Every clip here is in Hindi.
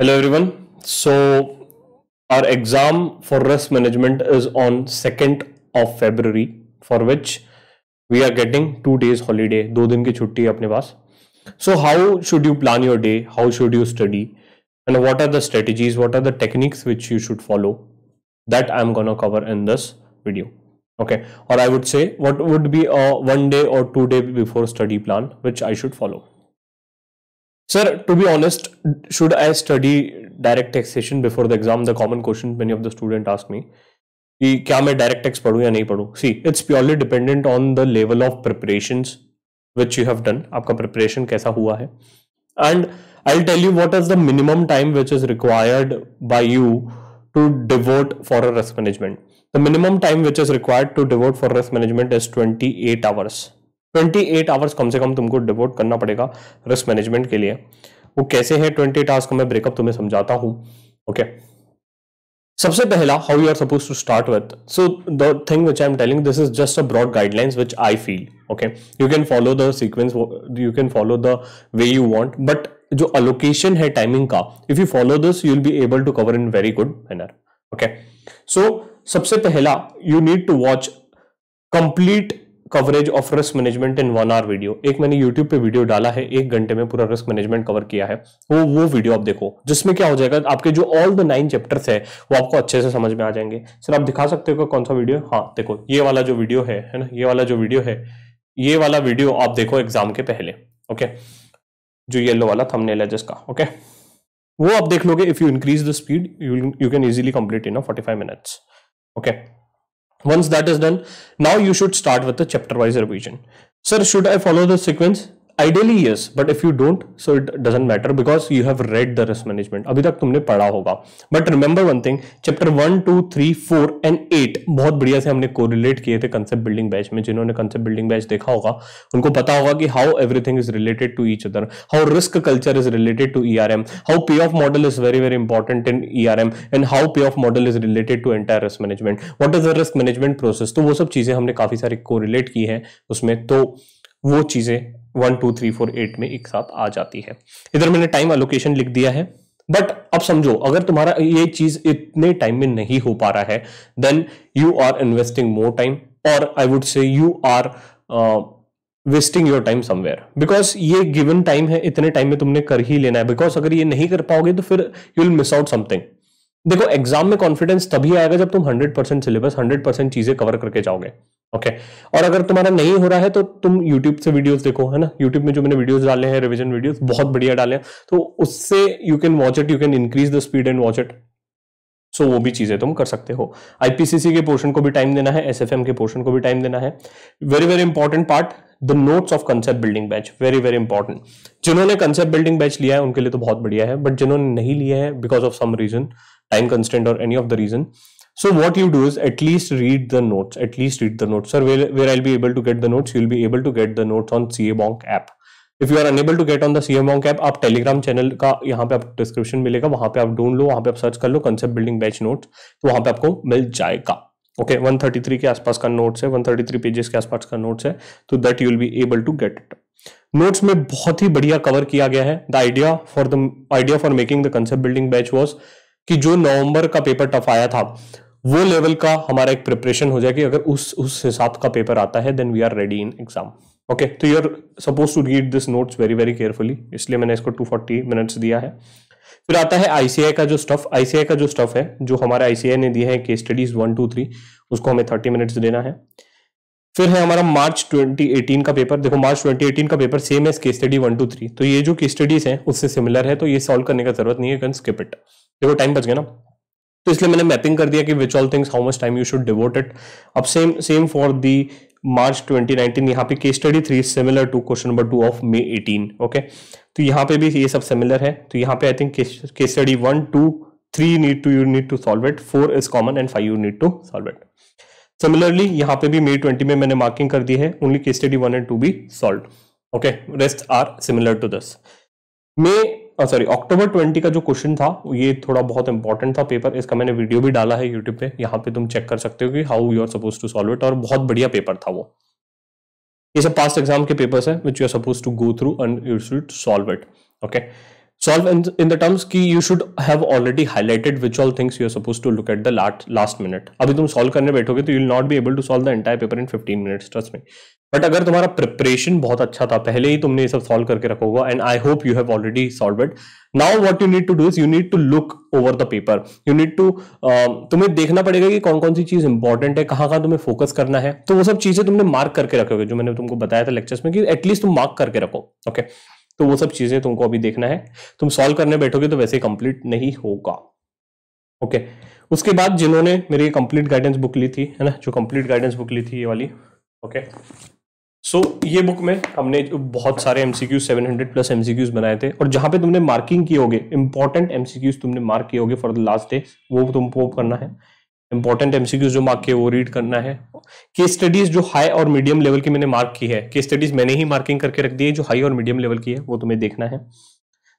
Hello everyone. So our exam for risk management is on 2nd of February for which we are getting two days holiday. दो दिन की छुट्टी है अपने पास. So how should you plan your day? How should you study? And what are the strategies? What are the techniques which you should follow? That I'm gonna cover in this video. Okay. Or I would say what would be a one day or two day before study plan which I should follow. Sir, to be honest, should I study direct taxation before the exam? The common question many of the student ask me. कि क्या मैं डायरेक्ट टैक्स पढ़ूं या नहीं पढ़ूं? See it's purely dependent on the level of preparation which you have done आपका प्रिपरेशन कैसा हुआ है? And I tell you what is the minimum time which is required by you to devote for risk management the minimum time which is required to devote for risk management is 28 hours 28 hours कम से कम तुमको डिवोट करना पड़ेगा रिस्क मैनेजमेंट के लिए। वो कैसे है 28 आवर्स को मैं ब्रेकअप तुम्हें समझाता हूँ ओके सबसे पहला how you are suppose to start with so the thing which I am telling this is just a broad guidelines which I feel okay you can follow the sequence you can follow the way you want but जो अलोकेशन है टाइमिंग का if you follow this you will be able to cover in very good manner okay so सबसे पहला you need to watch complete coverage of risk management in one hour video एक मैंने यूट्यूब पे वीडियो डाला है, एक घंटे में पूरा रिस्क मैनेजमेंट कवर किया है। वो वो वीडियो आप देखो, जिसमें क्या हो जाएगा, आपके जो ऑल द नाइन चैप्टर्स है, वो आपको अच्छे से समझ में आ जाएँगे। सर, आप दिखा सकते हो कौन सा वीडियो हाँ देखो, ये वाला जो वीडियो है है ना, ये वाला जो वीडियो है, ये वाला वीडियो आप देखो एग्ज़ाम के पहले ओके जो येलो वाला थंबनेल है जिसका ओके वो आप देख लोगे if you increase the speed you can easily complete in 45 minutes okay Once that is done, now you should start with the chapter wise revision. Sir, should I follow the sequence? Ideally yes but if you don't so it doesn't matter because you have read the risk management अभी तक तुमने पढ़ा होगा। But remember one thing chapter one two three four and eight बहुत बढ़िया से हमने कोरिलेट किए थे कंसेप्ट बिल्डिंग बैच में। जिन्होंने कंसेप्ट बिल्डिंग बैच देखा होगा, उनको पता होगा कि how everything is related to each other how risk culture is related to E R M how pay off model is very very important in E R M and how pay off model is related to entire risk management what is the risk management process तो वो सब चीज़ें हमने काफ़ी सारी कोरिलेट की है उसमें। तो वो चीज़ें one, two, three, four, eight में एक साथ आ जाती है। इधर मैंने टाइम अलोकेशन लिख दिया है बट अब समझो, अगर तुम्हारा ये चीज़ इतने टाइम में नहीं हो पा रहा है then you are investing more time और I would say you are wasting your time somewhere because ये गिवन टाइम है, इतने टाइम में तुमने कर ही लेना है। बिकॉज़ अगर ये नहीं कर पाओगे तो फिर you will miss out something देखो एग्ज़ाम में कॉन्फिडेंस तभी आएगा जब तुम 100 परसेंट सिलेबस 100 परसेंट चीज़ें कवर करके जाओगे ओके और अगर तुम्हारा नहीं हो रहा है तो तुम यूट्यूब से वीडियोस देखो, है ना? यूट्यूब में जो मैंने वीडियोस डाले हैं रिवीजन वीडियोस बहुत बढ़िया डाले हैं। तो उससे you can watch it you can increase the speed and watch it so वो भी चीज़ें तुम कर सकते हो। आईपीसीसी के पोर्शन को भी टाइम देना है एसएफएम के पोर्शन को भी टाइम देना है। Very very important part the notes of concept building batch very very important जिन्होंने कंसेप्ट बिल्डिंग बैच लिया है उनके लिए तो बहुत बढ़िया है बट जिन्होंने नहीं लिया है because of some reason time constraint or any of the reason so what you do is at least read the notes at least read the notes. Sir where, where i'll be able to get the notes you'll be able to get the notes on ca bonk if you are unable to get on the CM app आप टेलीग्राम चैनल का यहाँ पे आप डिस्क्रिप्शन मिलेगा वहाँ पे आप ढूंढ लो वहाँ पे आप सर्च कर लो कंसेप्ट बिल्डिंग बैच नोट तो वहाँ पे आपको मिल जाएगा। ओके okay, 133 के आसपास का नोट्स है 133 पेजेस के आसपास का नोट्स है तो that you will be able to get it notes में बहुत ही बढ़िया कवर किया गया है। The idea for the idea for making the concept building batch was कि जो नवंबर का पेपर टफ आया था वो लेवल का हमारा एक प्रिपरेशन हो जाए कि अगर उस उस हिसाब का पेपर आता है then we are ready in exam okay तो you are suppose to read this notes very very carefully इसलिए मैंने इसको 240 मिनट्स दिया है। फिर आता है आईसीआई का जो स्टफ़ आईसीआई का जो स्टफ़ है, जो हमारे आईसीआई ने दिया है के स्टडीज़ वन टू थ्री उसको हमें थर्टी मिनट्स देना है। फिर है हमारा मार्च 2018 का पेपर देखो मार्च 2018 का पेपर सेम है के स्टडी वन टू थ्री तो ये जो के स्टडीज़ है, उससे सिमिलर है तो ये सॉल्व करने का ज़रूरत नहीं है कैन स्किप इट देखो टाइम बच गया ना। तो इसलिए मैंने मैपिंग कर दिया कि which all things how much time you should devote it अब same same for the March 2019 यहाँ पे case study three similar to question number two of May 18 okay तो यहाँ पे भी ये सब सिमिलर है। तो यहाँ पे I think case study one two three need to you need to solve it four is common and five you need to solve it similarly यहाँ पे भी मे ट्वेंटी में मैंने मार्किंग कर दी है। Only case study one and two be solve okay rest are similar to this May sorry October twenty का जो क्वेश्चन था, ये थोड़ा बहुत इंपॉर्टेंट था पेपर इसका मैंने वीडियो भी डाला है यूट्यूब पे। यहाँ पे तुम चेक कर सकते हो कि how you are suppose to solve it और बहुत बढ़िया पेपर था वो। ये सब पास्ट एग्ज़ाम के पेपर्स है which you are suppose to go through and you should solve it okay solve in, in the terms कि you should have already highlighted which all things you are supposed to look at the last last minute. अभी तुम solve करने बैठोगे तो you will not be able to solve the entire paper in 15 minutes trust me. But अगर तुम्हारा प्रिपरेशन बहुत अच्छा था पहले ही तुमने ये सब सॉल्व करके रखा होगा and I hope you have already solve it now what you need to do is you need to look over the paper you need to तुम्हें देखना पड़ेगा कि कौन कौन सी चीज़ इंपॉर्टेंट है कहाँ कहाँ तुम्हें फोकस करना है। तो वो सब चीज़ें तुमने मार्क करके रखोगे जो मैंने तुमको बताया था लेक्चर्स में कि एटलीस्ट तुम मार्क करके रखो ओके okay? तो वो सब चीज़ें तुमको अभी देखना है तुम सॉल्व करने बैठोगे तो वैसे कंप्लीट नहीं होगा ओके. उसके बाद जिन्होंने मेरी कंप्लीट गाइडेंस बुक ली थी है ना जो कंप्लीट गाइडेंस बुक ली थी ये वाली ओके. सो so, ये बुक में हमने बहुत सारे एमसीक्यूज 700 प्लस एमसीक्यूज बनाए थे और जहाँ पे तुमने मार्किंग की होगे इंपॉर्टेंट एमसीक्यूज तुमने मार्क किए होगे फॉर द लास्ट डे वो तुमको करना है इंपॉर्टेंट एमसीक्यूज जो मार्क किए, वो रीड करना है। केस स्टडीज़ जो हाई और मीडियम लेवल की मैंने मार्क की है। केस स्टडीज़ मैंने ही मार्किंग करके रख दी है, जो हाई और मीडियम लेवल की है, वो तुम्हें देखना है।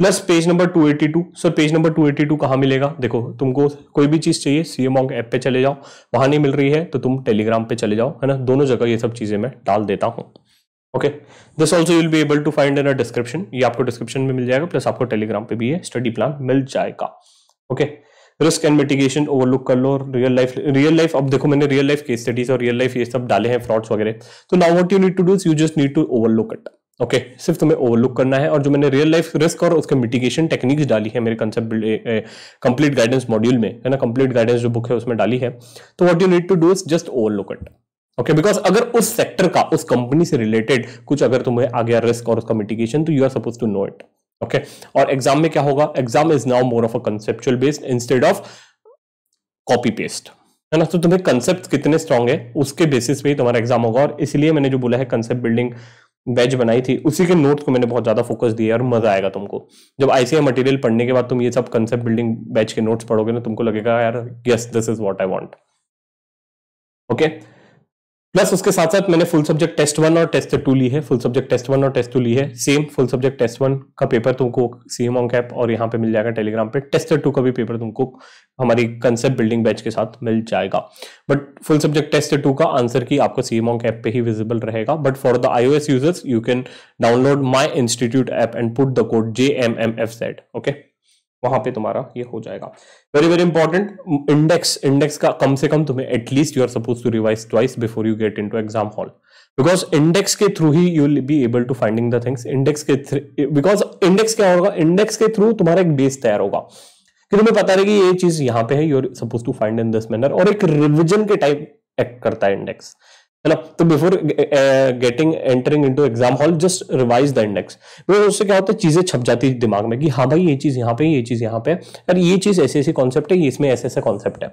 Plus page number 282 sir page number 282 कहाँ मिलेगा? देखो, तुमको कोई भी चीज़ चाहिए सीएमओंग ऐप पे चले जाओ। वहाँ नहीं मिल रही है तो तुम टेलीग्राम पे चले जाओ, है ना? दोनों जगह ये सब चीज़ें मैं डाल देता हूँ। Okay this also you'll be able to find in description ये आपको डिस्क्रिप्शन में मिल जाएगा प्लस आपको टेलीग्राम पे भी ये स्टडी प्लान मिल जाएगा। Okay risk and mitigation overlook कर लो रियल लाइफ रियल लाइफ अब देखो मैंने रियल लाइफ केस स्टडीज़ और रियल लाइफ ये सब डाले हैं फ्रॉड्स वगैरह। तो now what you need to do you just need to overlook it okay सिर्फ़ तुम्हें ओवरलुक करना है और जो मैंने रियल लाइफ रिस्क और उसके मिटिगेशन टेक्निक्स डाली है मेरे कंसेप्ट कंप्लीट गाइडेंस मॉड्यूल में, है ना? कंप्लीट गाइडेंस जो बुक है उसमें डाली है। तो what you need to do is just overlook it okay because अगर उस सेक्टर का, उस कंपनी से रिलेटेड कुछ अगर तुम्हें आ गया रिस्क और उसका मिटिगेशन तो you are suppose to know it okay और एग्ज़ाम में क्या होगा? Exam is now more of a conceptual based instead of copy paste है ना? तो तुम्हें कंसेप्ट कितने स्ट्रांग है, उसके बेसिस पे ही तुम्हारा एग्ज़ाम होगा और इसलिए मैंने जो बोला है कंसेप्ट बिल्डिंग बैच बनाई थी, उसी के नोट्स को मैंने बहुत ज़्यादा फोकस दिया और मज़ा आएगा तुमको। जब आईसीआई मटेरियल पढ़ने के बाद तुम ये सब कंसेप्ट बिल्डिंग बैच के नोट्स पढ़ोगे ना, तुमको लगेगा, यार yes this is what I want okay plus उसके साथ साथ मैंने फुल सब्जेक्ट टेस्ट वन और टेस्ट टू ली है। फुल सब्जेक्ट टेस्ट वन और टेस्ट टू ली है। Same full subject test one का पेपर तुमको सीएम ऑन कैप और यहाँ पे मिल जाएगा टेलीग्राम पे। टेस्ट टू का भी पेपर तुमको हमारी कंसेप्ट बिल्डिंग बैच के साथ मिल जाएगा। But full subject test two का आंसर की आपको सीएम ऑन कैप पे ही विजिबल रहेगा। But for the iOS users you can download my institute app and put the code J M M F set okay वहाँ पे तुम्हारा ये हो जाएगा। Very very important index index का कम से कम तुम्हें at least you are suppose to revise twice before you get into exam hall because index के through he you will be able to finding the things index के थ्रू बिकॉज़ इंडेक्स क्या होगा? इंडेक्स के थ्रू तुम्हारा एक बेस तैयार होगा। कि तुम्हें पता रहेगी ये चीज़ यहाँ पे है you are suppose to find in this manner और एक रिविजन के टाइप एक्ट करता है इंडेक्स है ना? तो before getting entering into exam hall just revise the index उससे क्या होता है? चीज़ें छप जाती है दिमाग में कि हाँ भाई ये चीज़ यहाँ पे ये चीज़ यहाँ पे यार ये चीज़ ऐसे ऐसे कॉन्सेप्ट है इसमें ऐसे ऐसे कॉन्सेप्ट है।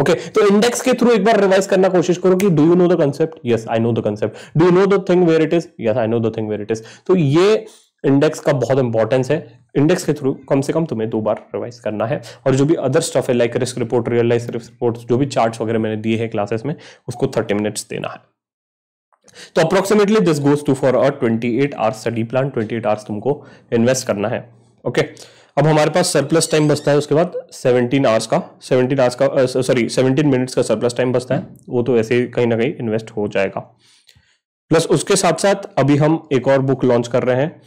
ओके okay, तो इंडेक्स के थ्रू एक बार रिवाइज करना कोशिश करो कि do you know the concept yes I know the concept do you know the thing where it is yes I know the thing where it is तो ये इंडेक्स का बहुत इंपॉर्टेंस है। इंडेक्स के थ्रू कम से कम तुम्हें दो बार रिवाइज करना है। और जो भी अदर स्टफ़ है like risk report real life report जो भी चार्ट्स वगैरह मैंने दिए हैं क्लासेस में उसको थर्टी मिनट्स देना है। तो approximately this goes to for a 28 hours study plan 28 hours तुमको इन्वेस्ट करना है ओके okay? अब हमारे पास सरप्लस टाइम बचता है, उसके बाद 17 आवर्स का 17 आवर्स का सॉरी 17 मिनट्स का सरप्लस टाइम बचता है, वो तो ऐसे ही कहीं ना कहीं इन्वेस्ट हो जाएगा प्लस उसके साथ साथ अभी हम एक और बुक लॉन्च कर रहे हैं,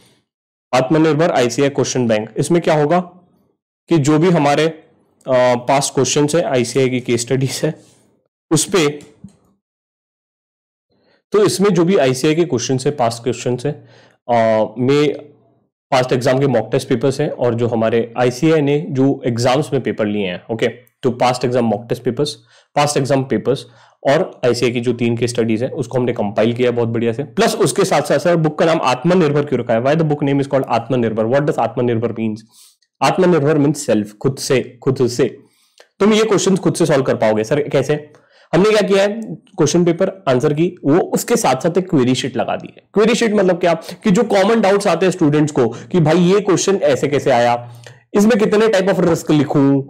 आत्मनिर्भर आईसीआई क्वेश्चन बैंक इसमें क्या होगा कि जो भी हमारे पास क्वेश्चन है आईसीआई की केस स्टडीज़ है, उस पर तो इसमें जो भी आईसीआई के क्वेश्चन है पास्ट क्वेश्चन है में पास्ट एग्ज़ाम के मॉक टेस्ट पेपर्स हैं और जो हमारे आईसीआई ने जो एग्ज़ाम्स में पेपर लिए हैं ओके तो past exam mock test papers past exam papers और आईसीआई की जो तीन के स्टडीज़ है, उसको हमने कंपाइल किया बहुत बढ़िया से। प्लस उसके साथ साथ सर बुक का नाम आत्मनिर्भर क्यों रखा है? Why the book name is called Aatmanirbhar? What does Aatmanirbhar means Aatmanirbhar means self खुद से खुद से। तुम ये क्वेश्चन खुद से सॉल्व कर पाओगे। सर, कैसे? हमने क्या किया है? Question paper answer key. वो उसके साथ साथ एक क्वेरी शीट लगा दी है। क्वेरी शीट मतलब क्या? कि जो कॉमन डाउट्स आते हैं स्टूडेंट्स को, कि भाई ये क्वेश्चन ऐसे कैसे आया? इसमें कितने टाइप ऑफ़ रिस्क लिखूं?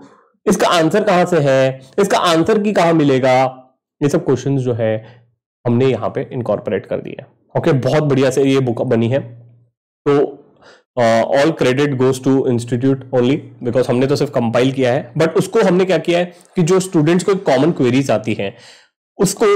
इसका आंसर कहाँ से है? इसका आंसर की कहाँ मिलेगा? ये सब क्वेश्चन जो है, हमने यहाँ पे इनकॉर्पोरेट कर दिया ओके बहुत बढ़िया से ये बुक बनी है। तो all credit goes to institute only because हमने तो सिर्फ़ कंपाइल किया है। बट उसको हमने क्या किया है कि जो स्टूडेंट्स को कॉमन क्वेरीज आती हैं, उसको,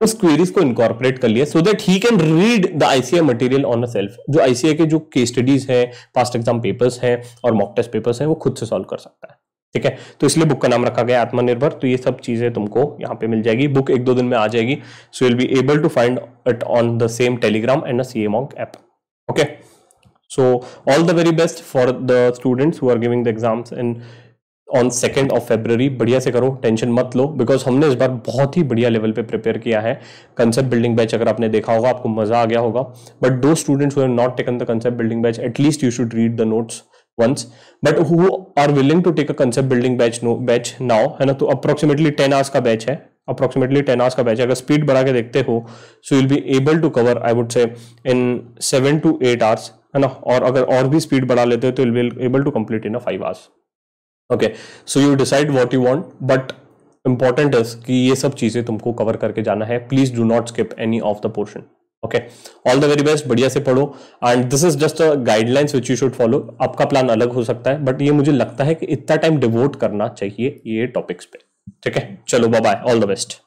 उस क्वेरीज को इनकॉर्पोरेट कर लिया so that he can read the ICI material on a self जो आईसीआई के जो केस स्टडीज़ हैं पास्ट एग्ज़ाम पेपर्स हैं और मॉक टेस्ट पेपर्स हैं, वो खुद से सॉल्व कर सकता है। ठीक है? तो इसलिए बुक का नाम रखा गया आत्मनिर्भर। तो ये सब चीज़ें तुमको यहाँ पे मिल जाएगी। बुक एक दो दिन में आ जाएगी so will be able to find it on the same Telegram and a C mock app okay so all the very best for the students who are giving the exams in on second of February बढ़िया से करो टेंशन मत लो बिकॉज़ हमने इस बार बहुत ही बढ़िया लेवल पे प्रिपेयर किया है कंसेप्ट बिल्डिंग बैच अगर आपने देखा होगा आपको मज़ा आ गया होगा बट दो students not taken the concept building batch at least you should read the notes once. But who are willing to take a concept building batch no, batch now है ना तो अप्रोक्सीमेटली टेन आवर्स का बैच है अप्रोक्सीमेटली टेन आवर्स का बैच है अगर स्पीड बढ़ा के देखते हो so will be able to cover I would say in seven to eight hours है ना? और अगर और भी स्पीड बढ़ा लेते हो तो will able to complete in a five hours okay so you decide what you want but important है कि ये सब चीज़ें तुमको कवर करके जाना है। Please do not skip any of the portion okay all the very best बढ़िया से पढ़ो। And this is just a guidelines which you should follow आपका प्लान अलग हो सकता है बट ये मुझे लगता है कि इतना टाइम डिवोट करना चाहिए ये टॉपिक्स पे। ठीक है? चलो बाय ऑल द बेस्ट